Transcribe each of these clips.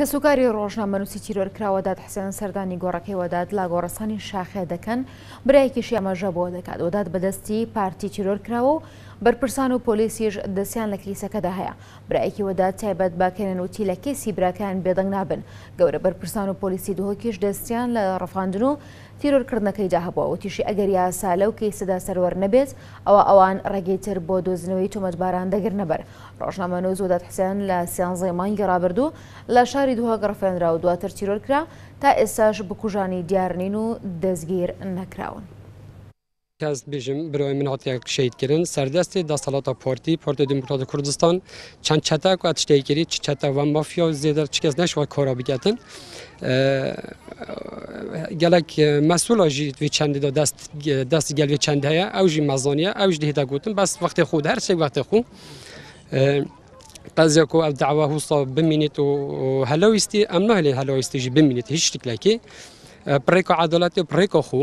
کەسوکاری ڕۆژنامەنووسی تیرۆرکراوە داد حسێن سەردانی گۆڕەکەی وەداد لە گۆڕستانی شاخێ دەکەن برایەکیشی ئاماژە بۆ دەکات وەداد بەدەستی پارتی تیرۆر کراوە و بەرپرسان و پۆلیسیش دەستیان لە کیسەکەدا هەیە برایەکی وەداد تایبەت بە کەنێن وتی لە کیسی براکەیان بێدەنگ نابن گەورە بەرپرسان و پۆلیسی دهۆکیش دەستیان لە ڕفاندن و تیرۆرکردنەکەیدا هەبووە وتیشی ئەگەر یاسا لەو کیسەدا سەروەر نەبێت ئەوە ئەوان ڕێگەی تر بۆ دۆزینەوەی تۆمەتباران دەگرنەبەر ڕۆژنامەنووس وەدات حسێن لە سیانزە ی مانگی ڕابردوو لە شاری دوهاک ڕفێنرا و دواتر تیرۆر کرا، تا ئێستاش بکوژانی دیار نین و دەستگیر نەکراون. کەس بیژم برۆی مناتیگ شەید کرن سەردەستی دەسەڵاتە پارتی، پارتی دیموکرات کوردستان، چەند چەتەک و ئەتش تەیکری، چ چەتە و مافیا و زێدە چ کەس نەشوە کارا بکەتن. گەلک مەسوولژی توی چەندی دە دەست دەست گەلێ چەند هەیە ئەوژی مەزانە ئەوش دێدا گوتم بەس وەختی خو هەر سێ وەختە خو قەزێک و ئەو داوا هوستا بمینێت و هەلویستی ئەم نهێ هەلویستیژی بمینێت هیچ شتێکلەکی پرێک و عادەتی و پرێک و خو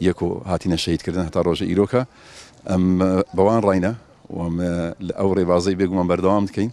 یەک و هاتینە شەهید کردن هەتا ڕۆژە ئیرۆکە ئەم بەوان ڕاینە وەم لە ئەو ڕێبازەی بێگومان بەردەوام دکەین.